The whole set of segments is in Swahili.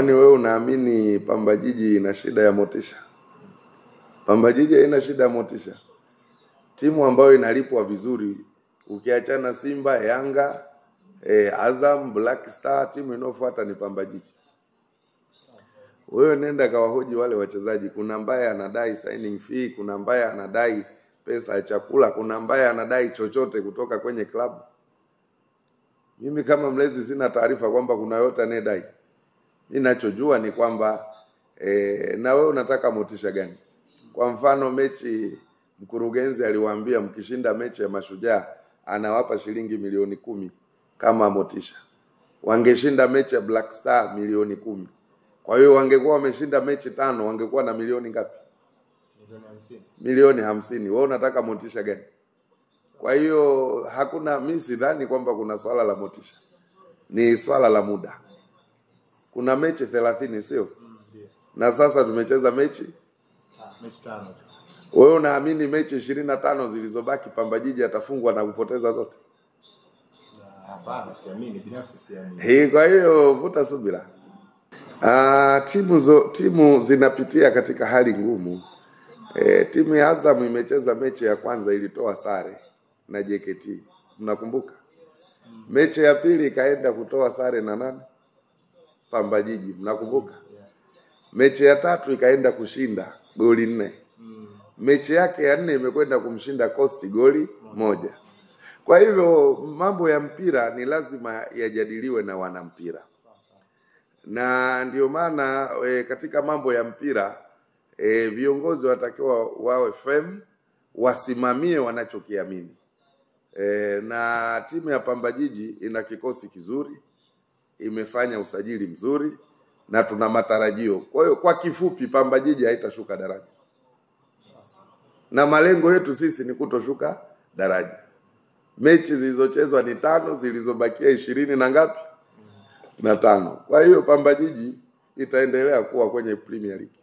Kwani wewe unaamini Pamba Jiji ina shida ya motisha? Pamba Jiji haina shida ya motisha. Timu ambayo inalipwa vizuri, ukiachana Simba, Yanga, eh, Azam, Black Star, timu inayofuata ni Pamba Jiji. Wewe nenda kawahoji wale wachezaji, kuna ambaye anadai signing fee, kuna ambaye anadai pesa ya chakula, kuna ambaye anadai chochote kutoka kwenye klabu. Mimi kama mlezi sina taarifa kwamba kuna yote anayedai. Ninachojua ni kwamba e, na wewe unataka motisha gani? Kwa mfano mechi, mkurugenzi aliwaambia mkishinda mechi ya Mashujaa anawapa shilingi milioni kumi kama motisha. Wangeshinda mechi ya Black Star milioni kumi. Kwa hiyo wangekuwa wameshinda mechi tano, wangekuwa na milioni ngapi? Milioni hamsini. Milioni hamsini. Wewe unataka motisha gani? Kwa hiyo hakuna, mi sidhani kwamba kuna swala la motisha, ni swala la muda. Kuna mechi thelathini, sio? Mm. Na sasa tumecheza mechi Ah, mechi tano. Wewe unaamini mechi ishirini na tano zilizobaki Pamba Jiji atafungwa na kupoteza zote? Hapana, siamini binafsi, siamini. Hii, kwa hiyo vuta subira. Ah, timu zo, timu zinapitia katika hali ngumu. E, timu ya Azam imecheza mechi ya kwanza ilitoa sare na JKT, mnakumbuka? Mechi ya pili ikaenda kutoa sare na nani? Pamba Jiji, mnakumbuka? Yeah. Mechi ya tatu ikaenda kushinda goli nne. Mm, mechi yake ya nne imekwenda kumshinda Coast goli moja. Kwa hivyo mambo ya mpira ni lazima yajadiliwe na wanampira, na ndio maana e, katika mambo ya mpira e, viongozi watakiwa wawe firm, wasimamie wanachokiamini. E, na timu ya Pamba Jiji ina kikosi kizuri, imefanya usajili mzuri na tuna matarajio. Kwa hiyo kwa kifupi, Pamba Jiji haitashuka daraja na malengo yetu sisi ni kutoshuka daraja. Mechi zilizochezwa ni tano, zilizobakia ishirini na ngapi? Na tano. Kwa hiyo Pamba Jiji itaendelea kuwa kwenye Premier League.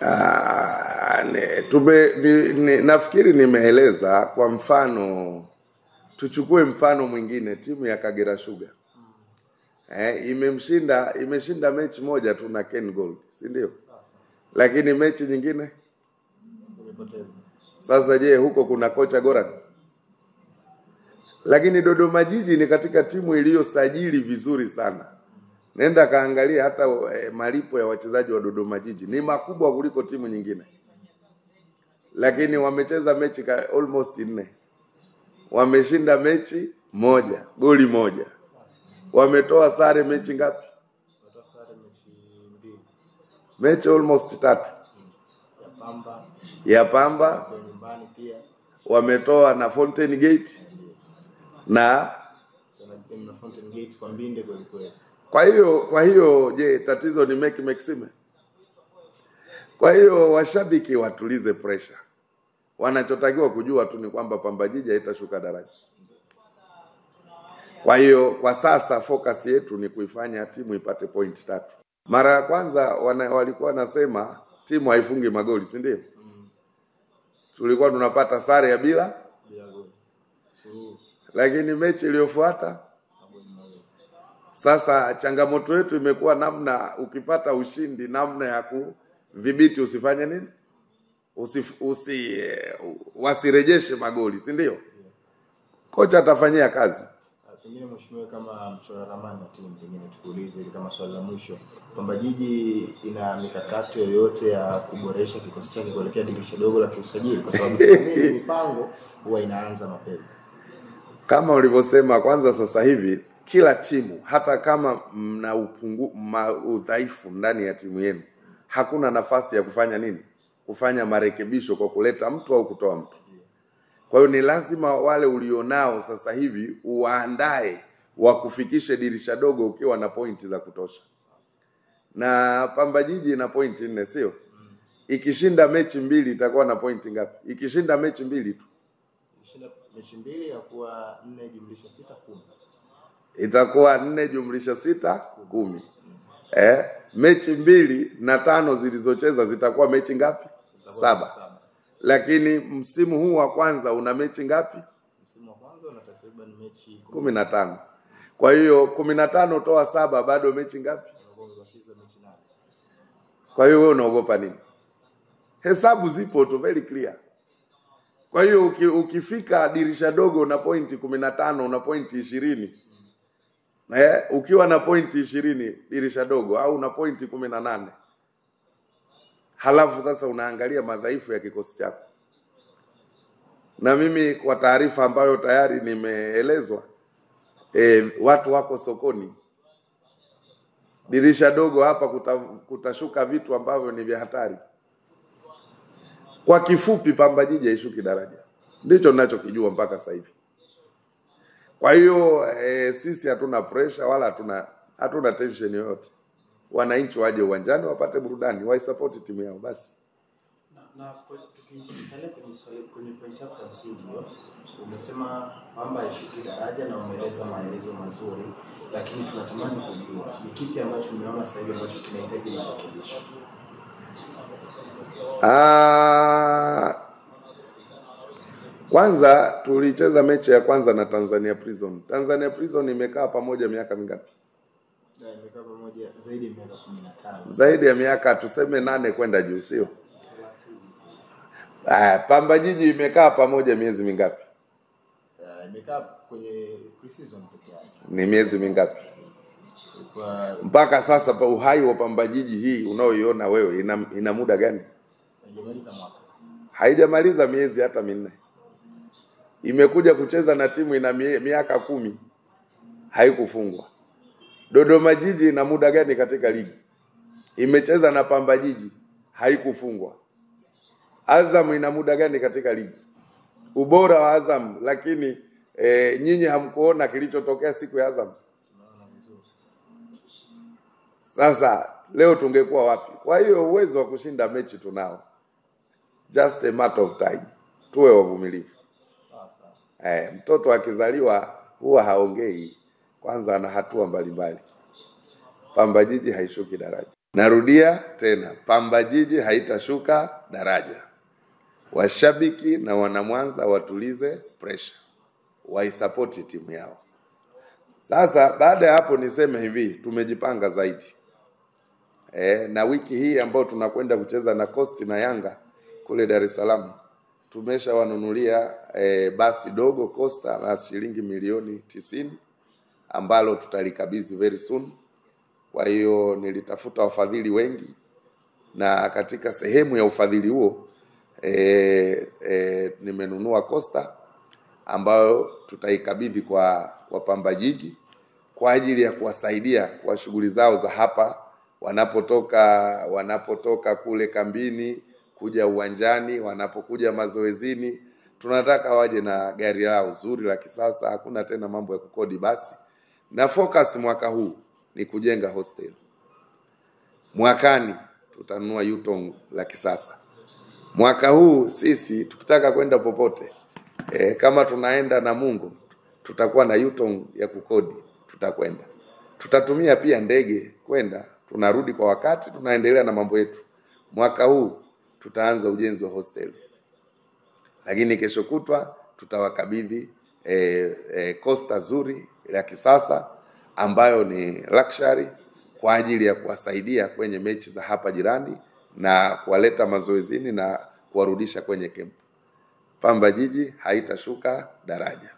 Ah, ne, tume, ni, ni, nafikiri nimeeleza. Kwa mfano, tuchukue mfano mwingine, timu ya Kagera Sugar eh, imemshinda imeshinda mechi moja tu na Ken Gold, si ndio? Lakini mechi nyingine Sasa je, huko kuna kocha Goran? Lakini Dodoma Jiji ni katika timu iliyosajili vizuri sana. Nenda kaangalia hata eh, malipo ya wachezaji wa Dodoma Jiji ni makubwa kuliko timu nyingine, lakini wamecheza mechi ka almost nne, wameshinda mechi moja, goli moja, wametoa sare mechi ngapi? Mechi almost tatu. Ya Pamba Ya Pamba pia. wametoa na Fountain Gate na kwa hiyo kwa hiyo je, tatizo ni Meki Maxime? Kwa hiyo washabiki watulize pressure. Wanachotakiwa kujua tu ni kwamba Pamba Jiji haitashuka daraja. Kwa hiyo kwa sasa focus yetu ni kuifanya timu ipate point tatu. Mara ya kwanza wana, walikuwa wanasema timu haifungi magoli, si ndio? Tulikuwa tunapata sare ya bila. Lakini mechi iliyofuata. Sasa changamoto yetu imekuwa namna, ukipata ushindi, namna ya kudhibiti usifanye nini, usi, usi wasirejeshe magoli, si ndio? Kocha atafanyia kazi. Pengine mheshimiwa, kama mchora ramani wa timu, pengine tukuulize kama swali la mwisho, kwamba Jiji ina mikakati yoyote ya kuboresha kikosi chake kuelekea dirisha dogo la kiusajili? Kwa sababu mipango huwa inaanza mapema. Kama ulivyosema, kwanza sasa hivi kila timu, hata kama mna upungu, ma, udhaifu ndani ya timu yenu, hakuna nafasi ya kufanya nini, kufanya marekebisho kwa kuleta mtu au kutoa mtu. Kwa hiyo ni lazima wale ulionao sasa hivi uwaandae wakufikishe dirisha dogo ukiwa na pointi za kutosha. Na Pamba Jiji ina pointi nne, sio? Ikishinda mechi mbili itakuwa na pointi ngapi? Ikishinda mechi mbili tu ikishinda mechi mbili inakuwa nne jumlisha sita kumi. itakuwa nne jumlisha sita kumi. Eh, mechi mbili na tano zilizocheza zitakuwa mechi ngapi? Saba, Saba. Lakini msimu huu wa kwanza una mechi ngapi? Msimu wa kwanza una takriban mechi kumi na tano. Kwa hiyo kumi na tano toa saba, bado mechi ngapi? Kwa hiyo wewe unaogopa nini? Hesabu zipo tu very clear. Kwa hiyo uki, ukifika dirisha dogo una pointi kumi na tano una pointi ishirini mm. eh, ukiwa na pointi ishirini dirisha dogo au una pointi kumi na nane halafu sasa unaangalia madhaifu ya kikosi chako. Na mimi kwa taarifa ambayo tayari nimeelezwa, e, watu wako sokoni. Dirisha dogo hapa kuta, kutashuka vitu ambavyo ni vya hatari. Kwa kifupi, Pamba Jiji haishuki daraja, ndicho ninachokijua mpaka sasa hivi. Kwa hiyo e, sisi hatuna pressure wala hatuna hatuna tension yoyote. Wananchi waje uwanjani wapate burudani, waisapoti timu yao basi. Na, na tukisalia kwenye swali- kwenye pointi yako ya msingi umesema kwamba haishuki daraja na umeeleza maelezo mazuri, lakini tunatamani kujua ni kipi ambacho umeona sasa hivi ambacho kinahitaji marekebisho. Ah, kwanza tulicheza mechi ya kwanza na Tanzania Prison. Tanzania Prison imekaa pamoja miaka mingapi? Pamoja zaidi ya miaka tuseme nane kwenda juu, sio? Pamba Jiji imekaa pamoja miezi mingapi? Yake. Ni miezi mingapi? Mpaka sasa pa uhai wa Pamba Jiji hii unaoiona wewe ina, ina muda gani? haijamaliza miezi hata minne. Imekuja kucheza na timu ina miaka kumi haikufungwa. Dodoma Jiji ina muda gani katika ligi? Imecheza na Pamba Jiji haikufungwa. Azam ina muda gani katika ligi? Ubora wa Azam, lakini e, nyinyi hamkuona kilichotokea siku ya Azam. Sasa leo tungekuwa wapi? Kwa hiyo uwezo wa kushinda mechi tunao, just a matter of time. Tuwe wavumilivu. Eh, mtoto akizaliwa huwa haongei, kwanza ana hatua mbalimbali. Pamba Jiji haishuki daraja. Narudia tena, Pamba Jiji haitashuka daraja. Washabiki na wanamwanza watulize pressure, waisapoti timu yao. Sasa baada ya hapo niseme hivi, tumejipanga zaidi e, na wiki hii ambayo tunakwenda kucheza na Coast na Yanga kule Dar es Salaam tumeshawanunulia e, basi dogo Costa la shilingi milioni tisini ambalo tutalikabidhi very soon. Kwa hiyo nilitafuta wafadhili wengi na katika sehemu ya ufadhili huo e, e, nimenunua kosta ambayo tutaikabidhi kwa kwa Pamba Jiji kwa ajili ya kuwasaidia kwa shughuli zao za hapa wanapotoka wanapotoka kule kambini kuja uwanjani, wanapokuja mazoezini, tunataka waje na gari lao zuri la kisasa. Hakuna tena mambo ya kukodi basi, na focus mwaka huu ni kujenga hostel. Mwakani tutanunua Yutong la kisasa. Mwaka huu sisi tukitaka kwenda popote e, kama tunaenda na Mungu tutakuwa na Yutong ya kukodi, tutakwenda. Tutatumia pia ndege kwenda, tunarudi kwa wakati, tunaendelea na mambo yetu. Mwaka huu tutaanza ujenzi wa hostel, lakini kesho kutwa tutawakabidhi e, e, costa zuri la kisasa ambayo ni luxury kwa ajili ya kuwasaidia kwenye mechi za hapa jirani na kuwaleta mazoezini na kuwarudisha kwenye kempu. Pamba Jiji haitashuka daraja.